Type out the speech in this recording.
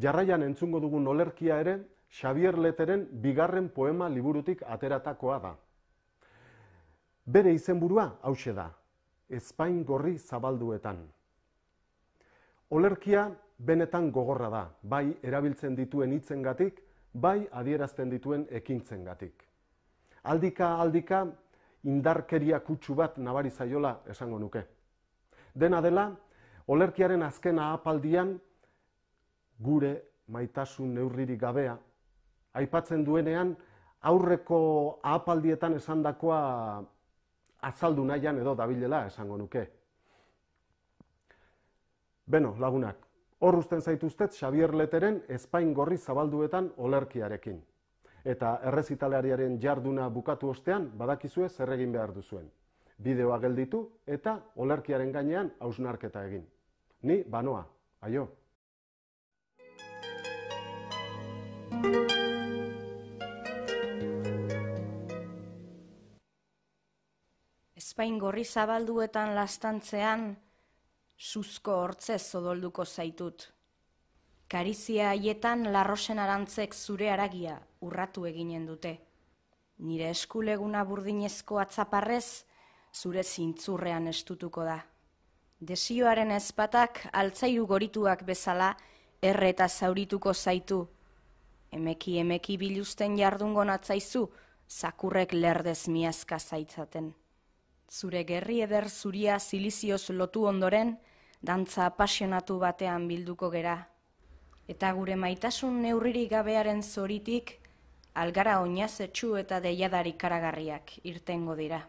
Jarraian entzungo dugun olerkia ere, Xavier Leteren bigarren poema liburutik ateratakoa da. Bere izenburua hause da, Espain gorri zabalduetan. Olerkia benetan gogorra da, bai erabiltzen dituen hitzengatik, bai adierazten dituen ekintzengatik. Aldika aldika indarkeria kutsu bat nabari zaiola esango nuke. Dena dela, olerkiaren azken ahapaldian gure maitasun neurririk gabea aipatzen duenean aurreko ahapaldietan esandakoa azaldu nahian edo dabilela esango nuke. Beno, lagunak, hor usten zaituztet Xavier Leteren Espain gorri zabalduetan olerkiarekin. Eta errezitaleariaren jarduna bukatu ostean, badakizue zer egin behar duzuen. Bideoa gelditu eta olerkiaren gainean hausnarketa egin. Ni, banoa, aio. Espain gorri zabalduetan lastantzean, suzko hortzez zodolduko zaitut. Karizia haietan larrosen arantzek zure aragia urratu eginen dute. Nire eskuleguna burdinezko atzaparrez, zure zintzurrean estutuko da. Desioaren ezpatak altzairu gorituak bezala erre eta zaurituko zaitu. Emeki emeki biluzten jardungo natzaizu, zakurrek lerdez miazka zaitzaten. Zure gerri eder zuria silizioz lotu ondoren, dantza apasionatu batean bilduko gera. Eta gure maitasun neurririk gabearen zoritik, algara oinazetsu eta deiadarik karagarriak irtengo dira.